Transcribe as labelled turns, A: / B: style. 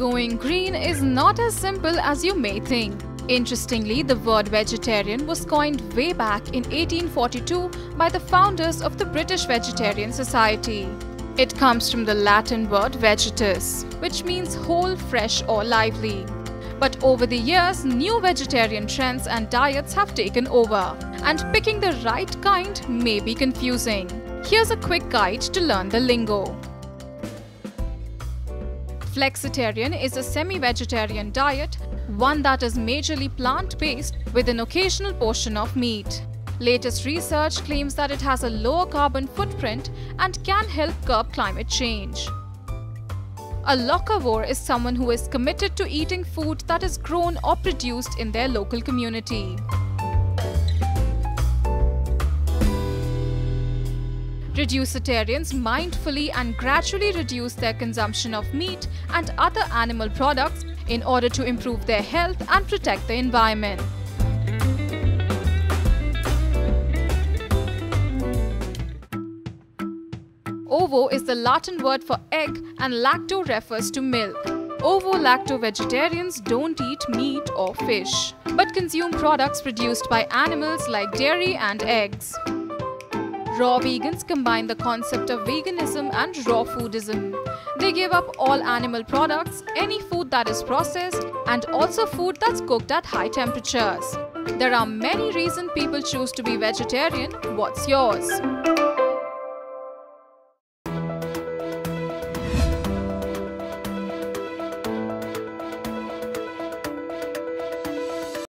A: Going green is not as simple as you may think. Interestingly, the word vegetarian was coined way back in 1842 by the founders of the British Vegetarian Society. It comes from the Latin word vegetus, which means whole, fresh or lively. But over the years, new vegetarian trends and diets have taken over, and picking the right kind may be confusing. Here's a quick guide to learn the lingo. Flexitarian is a semi-vegetarian diet, one that is majorly plant-based with an occasional portion of meat. Latest research claims that it has a lower carbon footprint and can help curb climate change. A locavore is someone who is committed to eating food that is grown or produced in their local community. Reducetarians mindfully and gradually reduce their consumption of meat and other animal products in order to improve their health and protect the environment. Ovo is the Latin word for egg and lacto refers to milk. Ovo-lacto vegetarians don't eat meat or fish, but consume products produced by animals like dairy and eggs. Raw vegans combine the concept of veganism and raw foodism. They give up all animal products, any food that is processed, and also food that's cooked at high temperatures. There are many reasons people choose to be vegetarian. What's yours?